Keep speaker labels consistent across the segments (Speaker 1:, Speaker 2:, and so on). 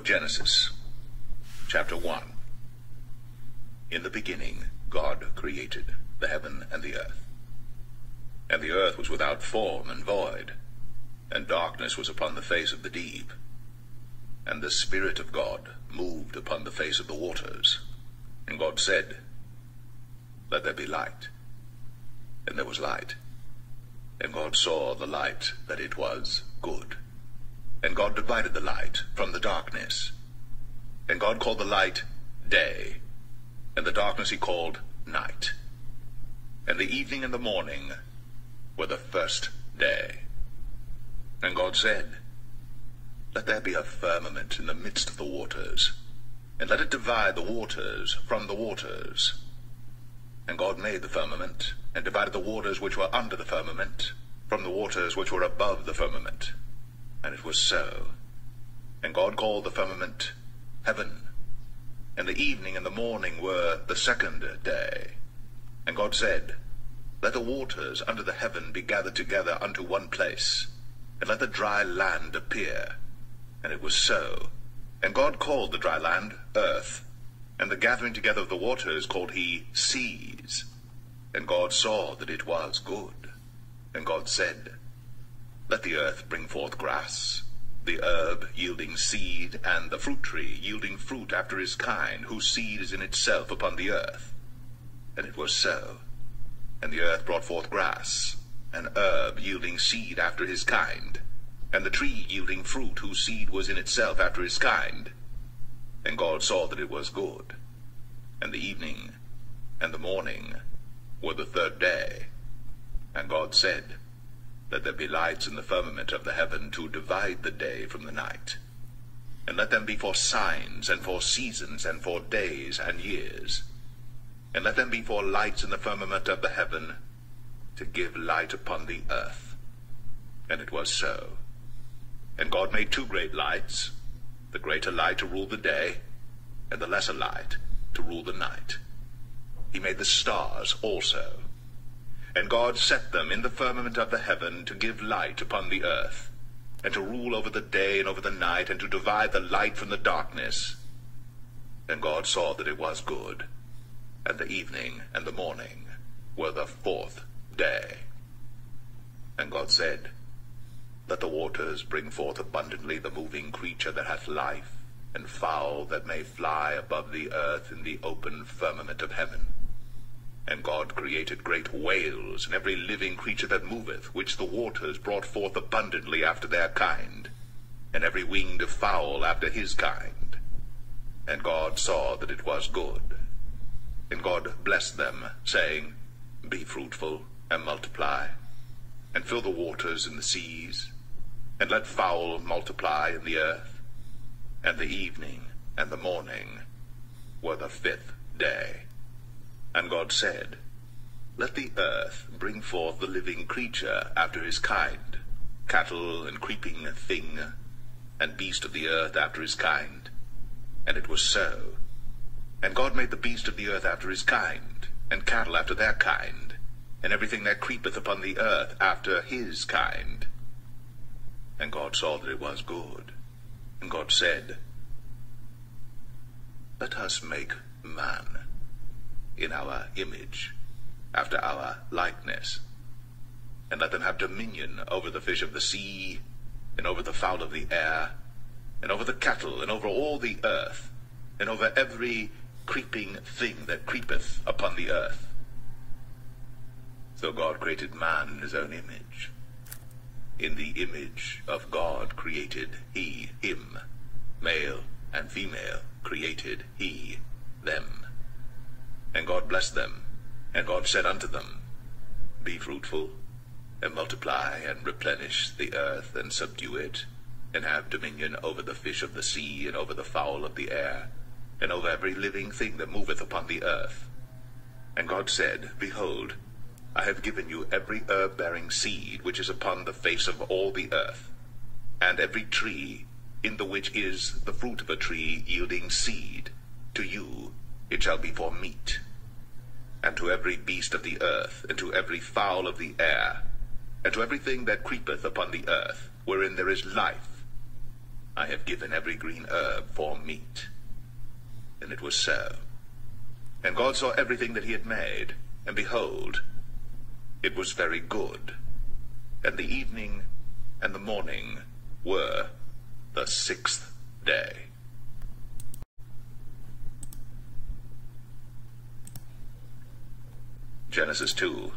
Speaker 1: of Genesis, chapter 1. In the beginning, God created the heaven and the earth. And the earth was without form and void, and darkness was upon the face of the deep. And the Spirit of God moved upon the face of the waters. And God said, Let there be light. And there was light. And God saw the light that it was good. And God divided the light from the darkness. And God called the light day, and the darkness he called night. And the evening and the morning were the first day. And God said, Let there be a firmament in the midst of the waters, and let it divide the waters from the waters. And God made the firmament, and divided the waters which were under the firmament from the waters which were above the firmament was so. And God called the firmament heaven. And the evening and the morning were the second day. And God said, Let the waters under the heaven be gathered together unto one place, and let the dry land appear. And it was so. And God called the dry land earth, and the gathering together of the waters called he seas. And God saw that it was good. And God said, Let the earth bring forth grass, the herb yielding seed, and the fruit tree yielding fruit after his kind, whose seed is in itself upon the earth. And it was so. And the earth brought forth grass, an herb yielding seed after his kind, and the tree yielding fruit, whose seed was in itself after his kind. And God saw that it was good. And the evening and the morning were the third day. And God said, let there be lights in the firmament of the heaven to divide the day from the night. And let them be for signs, and for seasons, and for days and years. And let them be for lights in the firmament of the heaven, to give light upon the earth. And it was so. And God made two great lights, the greater light to rule the day, and the lesser light to rule the night. He made the stars also. And God set them in the firmament of the heaven to give light upon the earth, and to rule over the day and over the night, and to divide the light from the darkness. And God saw that it was good. And the evening and the morning were the fourth day. And God said, Let the waters bring forth abundantly the moving creature that hath life, and fowl that may fly above the earth in the open firmament of heaven. And God created great whales, and every living creature that moveth, which the waters brought forth abundantly after their kind, and every winged fowl after his kind. And God saw that it was good. And God blessed them, saying, Be fruitful, and multiply, and fill the waters and the seas, and let fowl multiply in the earth. And the evening and the morning were the fifth day. And God said, Let the earth bring forth the living creature after his kind, cattle and creeping thing, and beast of the earth after his kind. And it was so. And God made the beast of the earth after his kind, and cattle after their kind, and everything that creepeth upon the earth after his kind. And God saw that it was good. And God said, Let us make man in our image, after our likeness, and let them have dominion over the fish of the sea, and over the fowl of the air, and over the cattle, and over all the earth, and over every creeping thing that creepeth upon the earth. So God created man in his own image. In the image of God created he him, male and female created he them. And God blessed them. And God said unto them, Be fruitful, and multiply, and replenish the earth, and subdue it, and have dominion over the fish of the sea, and over the fowl of the air, and over every living thing that moveth upon the earth. And God said, Behold, I have given you every herb-bearing seed which is upon the face of all the earth, and every tree in the which is the fruit of a tree yielding seed, to you it shall be for meat, and to every beast of the earth, and to every fowl of the air, and to everything that creepeth upon the earth, wherein there is life. I have given every green herb for meat. And it was so. And God saw everything that he had made, and behold, it was very good. And the evening and the morning were the sixth day. Genesis 2.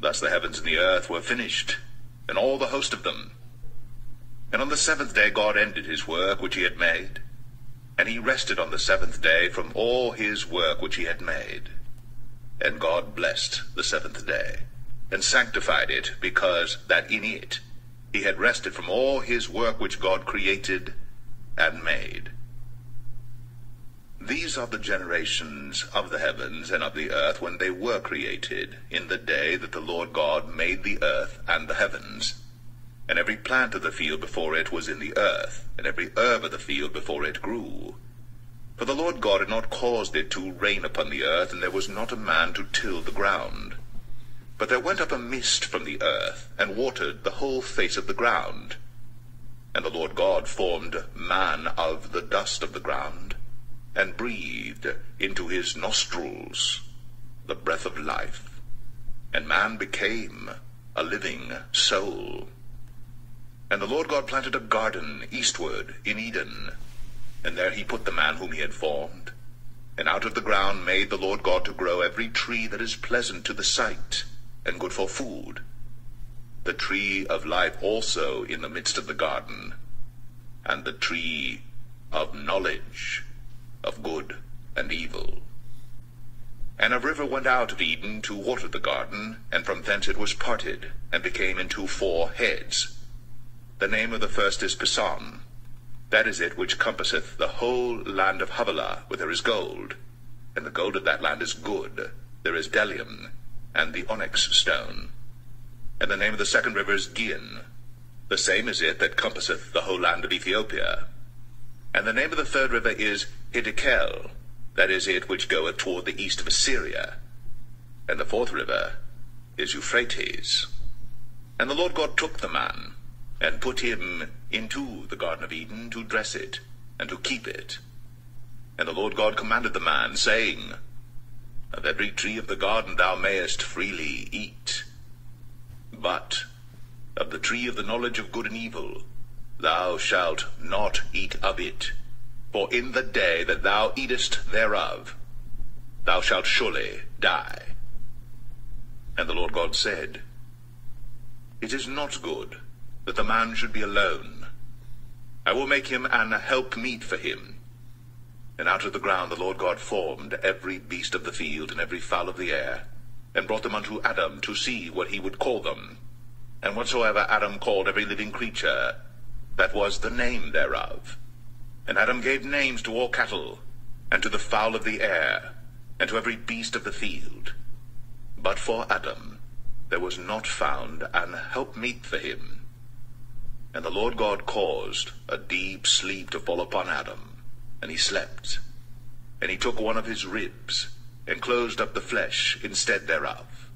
Speaker 1: Thus the heavens and the earth were finished, and all the host of them. And on the seventh day God ended his work which he had made, and he rested on the seventh day from all his work which he had made. And God blessed the seventh day, and sanctified it, because that in it he had rested from all his work which God created and made. These are the generations of the heavens and of the earth when they were created, in the day that the Lord God made the earth and the heavens. And every plant of the field before it was in the earth, and every herb of the field before it grew. For the Lord God had not caused it to rain upon the earth, and there was not a man to till the ground. But there went up a mist from the earth, and watered the whole face of the ground. And the Lord God formed man of the dust of the ground, and breathed into his nostrils the breath of life, and man became a living soul. And the Lord God planted a garden eastward in Eden, and there he put the man whom he had formed. And out of the ground made the Lord God to grow every tree that is pleasant to the sight, and good for food, the tree of life also in the midst of the garden, and the tree of knowledge of good and evil. And a river went out of Eden to water the garden, and from thence it was parted, and became into four heads. The name of the first is Pison. That is it which compasseth the whole land of Havilah, where there is gold. And the gold of that land is good. There is bdellium, and the onyx stone. And the name of the second river is Gihon. The same is it that compasseth the whole land of Ethiopia, and the name of the third river is Hiddekel, that is it which goeth toward the east of Assyria. And the fourth river is Euphrates. And the Lord God took the man, and put him into the Garden of Eden to dress it, and to keep it. And the Lord God commanded the man, saying, Of every tree of the garden thou mayest freely eat, but of the tree of the knowledge of good and evil Thou shalt not eat of it, for in the day that thou eatest thereof, thou shalt surely die. And the Lord God said, It is not good that the man should be alone. I will make him an help meet for him. And out of the ground the Lord God formed every beast of the field and every fowl of the air, and brought them unto Adam to see what he would call them. And whatsoever Adam called every living creature, that was the name thereof. And Adam gave names to all cattle, and to the fowl of the air, and to every beast of the field. But for Adam there was not found an helpmeet for him. And the Lord God caused a deep sleep to fall upon Adam, and he slept. And he took one of his ribs, and closed up the flesh instead thereof.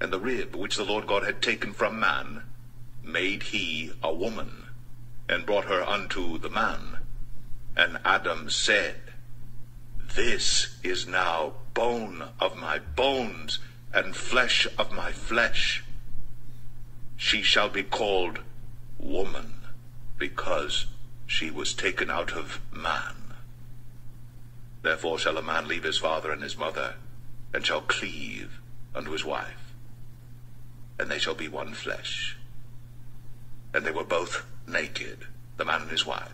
Speaker 1: And the rib which the Lord God had taken from man made he a woman and brought her unto the man. And Adam said, This is now bone of my bones and flesh of my flesh. She shall be called woman, because she was taken out of man. Therefore shall a man leave his father and his mother, and shall cleave unto his wife, and they shall be one flesh. And they were both naked, the man and his wife,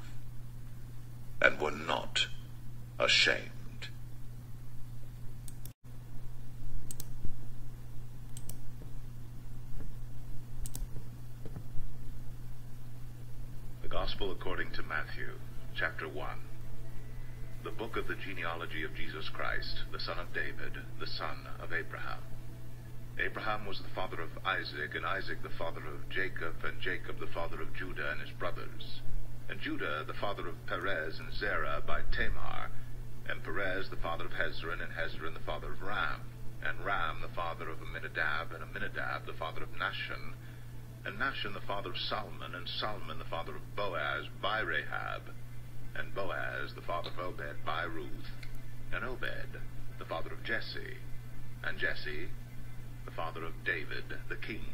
Speaker 1: and were not ashamed. The Gospel according to Matthew, chapter 1. The book of the genealogy of Jesus Christ, the son of David, the son of Abraham. Abraham was the father of Isaac, and Isaac the father of Jacob, and Jacob the father of Judah and his brothers, and Judah the father of Perez and Zerah by Tamar, and Perez the father of Hezron, and Hezron the father of Ram, and Ram the father of Amminadab, and Amminadab the father of Nahshon, and Nahshon the father of Solomon, and Solomon the father of Boaz by Rahab, and Boaz the father of Obed by Ruth, and Obed the father of Jesse, and Jesse the father of David, the king.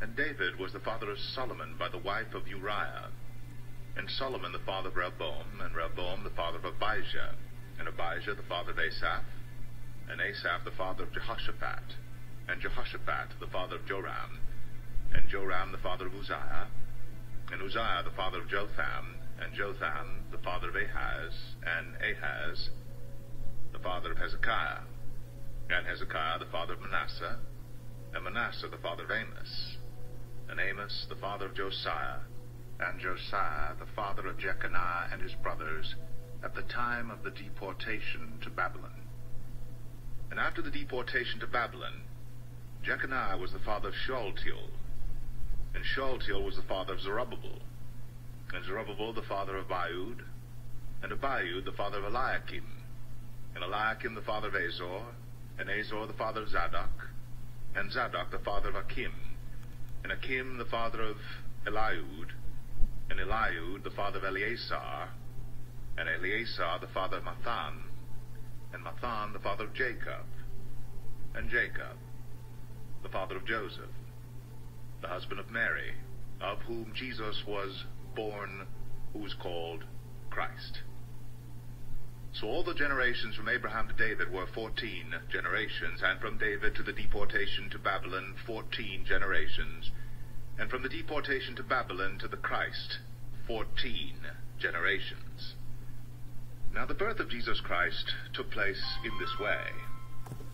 Speaker 1: And David was the father of Solomon by the wife of Uriah, and Solomon the father of Rehoboam, and Rehoboam the father of Abijah, and Abijah the father of Asaph, and Asaph the father of Jehoshaphat, and Jehoshaphat the father of Joram, and Joram the father of Uzziah, and Uzziah the father of Jotham, and Jotham the father of Ahaz, and Ahaz the father of Hezekiah, and Hezekiah the father of Manasseh, and Manasseh the father of Amos, and Amos the father of Josiah, and Josiah the father of Jeconiah and his brothers, at the time of the deportation to Babylon. And after the deportation to Babylon, Jeconiah was the father of Shaltiel, and Shaltiel was the father of Zerubbabel, and Zerubbabel the father of Abiud, and Abiud the father of Eliakim, and Eliakim the father of Azor, and Azor the father of Zadok, and Zadok the father of Achim, and Achim the father of Eliud, and Eliud the father of Eleazar, and Eleazar the father of Matthan, and Matthan the father of Jacob, and Jacob the father of Joseph, the husband of Mary, of whom Jesus was born, who was called Christ. So all the generations from Abraham to David were 14 generations, and from David to the deportation to Babylon, 14 generations, and from the deportation to Babylon to the Christ, 14 generations. Now the birth of Jesus Christ took place in this way.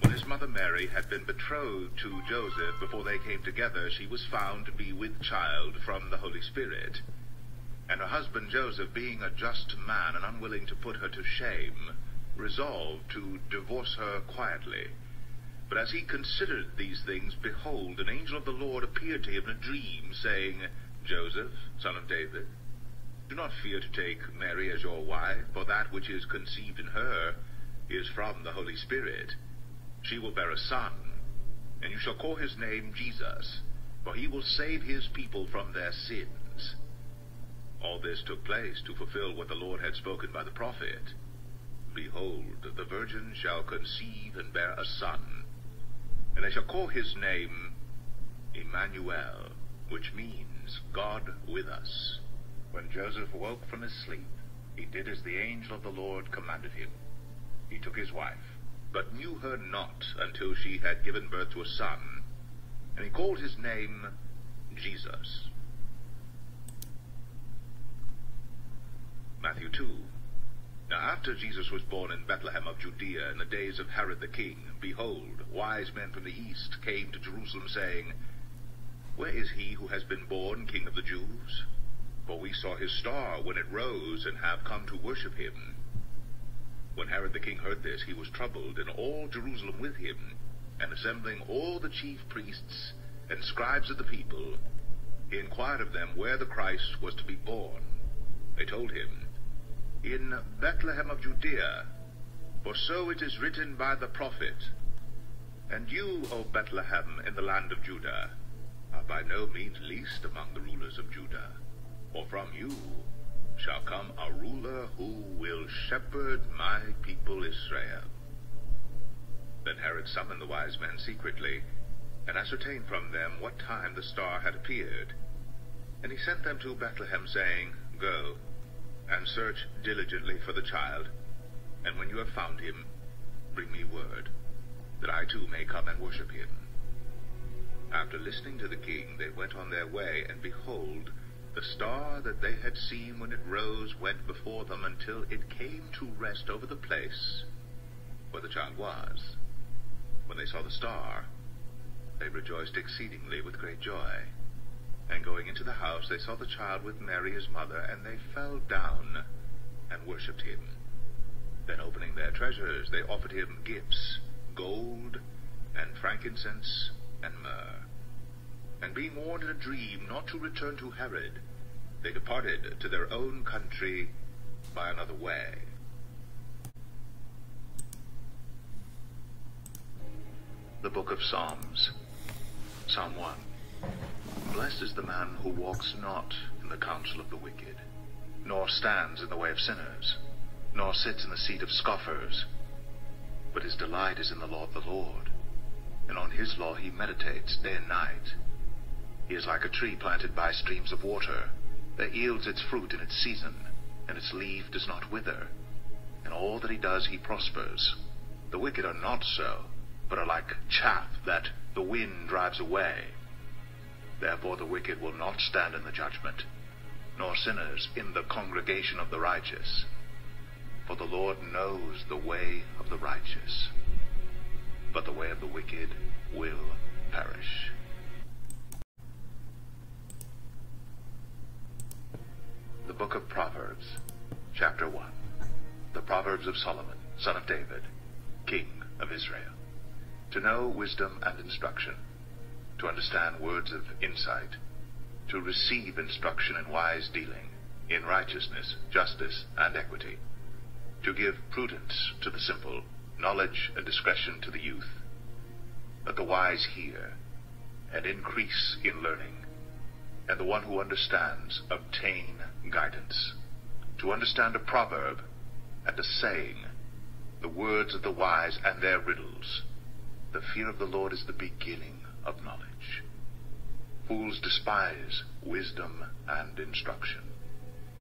Speaker 1: When his mother Mary had been betrothed to Joseph before they came together, she was found to be with child from the Holy Spirit and her husband Joseph, being a just man and unwilling to put her to shame, resolved to divorce her quietly. But as he considered these things, behold, an angel of the Lord appeared to him in a dream, saying, Joseph, son of David, do not fear to take Mary as your wife, for that which is conceived in her is from the Holy Spirit. She will bear a son, and you shall call his name Jesus, for he will save his people from their sins. All this took place to fulfill what the Lord had spoken by the prophet. Behold, the virgin shall conceive and bear a son, and they shall call his name Emmanuel, which means God with us. When Joseph woke from his sleep, he did as the angel of the Lord commanded him. He took his wife, but knew her not until she had given birth to a son, and he called his name Jesus. Matthew 2. Now after Jesus was born in Bethlehem of Judea in the days of Herod the king, behold, wise men from the east came to Jerusalem, saying, Where is he who has been born king of the Jews? For we saw his star when it rose, and have come to worship him. When Herod the king heard this, he was troubled, and all Jerusalem with him, and assembling all the chief priests and scribes of the people, he inquired of them where the Christ was to be born. They told him, in Bethlehem of Judea, for so it is written by the prophet, And you, O Bethlehem, in the land of Judah, are by no means least among the rulers of Judah, for from you shall come a ruler who will shepherd my people Israel. Then Herod summoned the wise men secretly, and ascertained from them what time the star had appeared. And he sent them to Bethlehem, saying, Go, and search diligently for the child, and when you have found him, bring me word, that I too may come and worship him. After listening to the king, they went on their way, and behold, the star that they had seen when it rose went before them until it came to rest over the place where the child was. When they saw the star, they rejoiced exceedingly with great joy. And going into the house, they saw the child with Mary his mother, and they fell down and worshipped him. Then opening their treasures, they offered him gifts, gold, and frankincense, and myrrh. And being warned in a dream not to return to Herod, they departed to their own country by another way. The Book of Psalms, Psalm 1. Blessed is the man who walks not in the counsel of the wicked, nor stands in the way of sinners, nor sits in the seat of scoffers. But his delight is in the law of the Lord, and on his law he meditates day and night. He is like a tree planted by streams of water, that yields its fruit in its season, and its leaf does not wither. In all that he does he prospers. The wicked are not so, but are like chaff that the wind drives away. Therefore the wicked will not stand in the judgment, nor sinners in the congregation of the righteous. For the Lord knows the way of the righteous, but the way of the wicked will perish. The Book of Proverbs, Chapter 1 The Proverbs of Solomon, son of David, King of Israel. To know wisdom and instruction to understand words of insight, to receive instruction in wise dealing, in righteousness, justice, and equity, to give prudence to the simple, knowledge and discretion to the youth. Let the wise hear, and increase in learning, and the one who understands obtain guidance. To understand a proverb and a saying, the words of the wise and their riddles. The fear of the Lord is the beginning of knowledge. Fools despise wisdom and instruction.